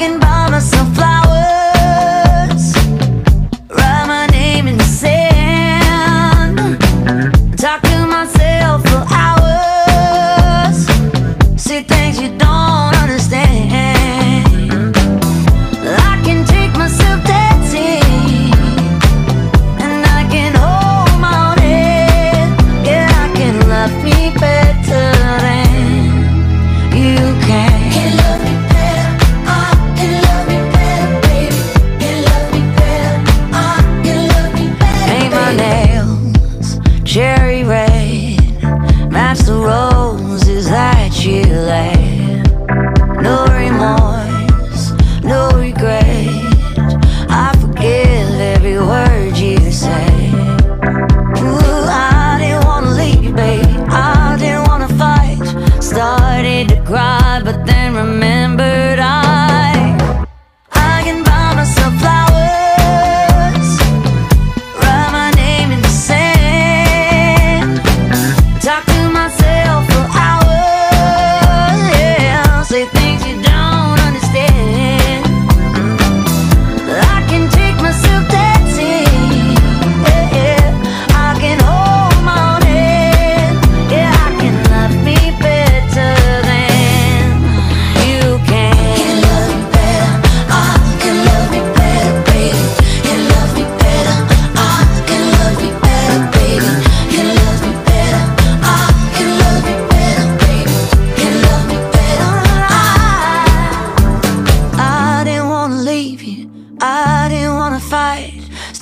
talking buy myself